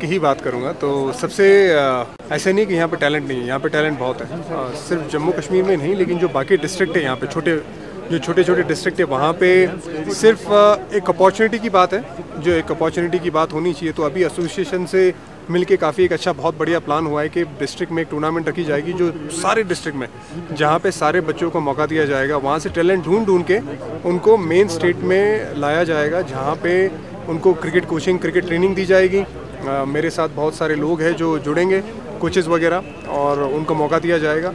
की ही बात करूँगा तो सबसे ऐसे नहीं कि यहाँ पे टैलेंट नहीं है, यहाँ पे टैलेंट बहुत है। सिर्फ़ जम्मू कश्मीर में नहीं, लेकिन जो बाकी डिस्ट्रिक्ट है यहाँ पे, छोटे, जो छोटे छोटे डिस्ट्रिक्ट है, वहाँ पे सिर्फ़ एक अपॉर्चुनिटी की बात है। जो एक अपॉर्चुनिटी की बात होनी चाहिए तो अभी एसोसिएशन से मिलके काफ़ी एक अच्छा बहुत बढ़िया प्लान हुआ है कि डिस्ट्रिक्ट में एक टूर्नामेंट रखी जाएगी जो सारे डिस्ट्रिक्ट में जहाँ पे सारे बच्चों को मौका दिया जाएगा। वहाँ से टैलेंट ढूंढ ढूंढ के उनको मेन स्टेट में लाया जाएगा जहाँ पे उनको क्रिकेट कोचिंग क्रिकेट ट्रेनिंग दी जाएगी। अ, मेरे साथ बहुत सारे लोग हैं जो जुड़ेंगे कोचेज़ वगैरह और उनको मौका दिया जाएगा।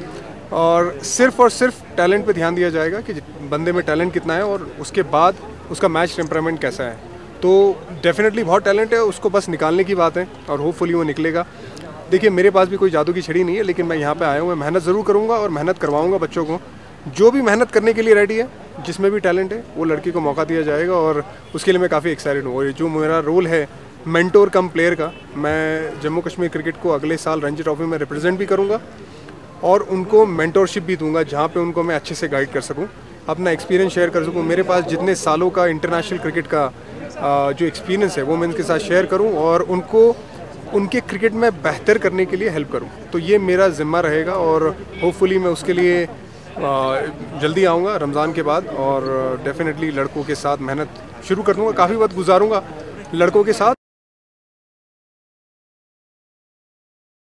और सिर्फ़ और सिर्फ़ टैलेंट पे ध्यान दिया जाएगा कि बंदे में टैलेंट कितना है और उसके बाद उसका मैच टेम्परामेंट कैसा है। तो डेफिनेटली बहुत टैलेंट है, उसको बस निकालने की बात है और होपफुली वो निकलेगा। देखिए, मेरे पास भी कोई जादू की छड़ी नहीं है, लेकिन मैं यहाँ पे आया हूँ, मैं मेहनत ज़रूर करूँगा और मेहनत करवाऊँगा बच्चों को। जो भी मेहनत करने के लिए रेडी है, जिसमें भी टैलेंट है, वो लड़की को मौका दिया जाएगा और उसके लिए मैं काफ़ी एक्साइटेड हूँ। और जो मेरा रोल है मेंटोर कम प्लेयर का, मैं जम्मू कश्मीर क्रिकेट को अगले साल रणजी ट्रॉफी में रिप्रेजेंट भी करूँगा और उनको मेंटोरशिप भी दूँगा, जहाँ पे उनको मैं अच्छे से गाइड कर सकूँ, अपना एक्सपीरियंस शेयर कर सकूँ। मेरे पास जितने सालों का इंटरनेशनल क्रिकेट का जो एक्सपीरियंस है, वो मैं इनके साथ शेयर करूँ और उनको, उनके क्रिकेट में बेहतर करने के लिए हेल्प करूँ। तो ये मेरा ज़िम्मा रहेगा और होपफुली मैं उसके लिए जल्दी आऊँगा रमज़ान के बाद और डेफिनेटली लड़कों के साथ मेहनत शुरू कर दूँगा, काफ़ी वक्त गुजारूँगा लड़कों के साथ।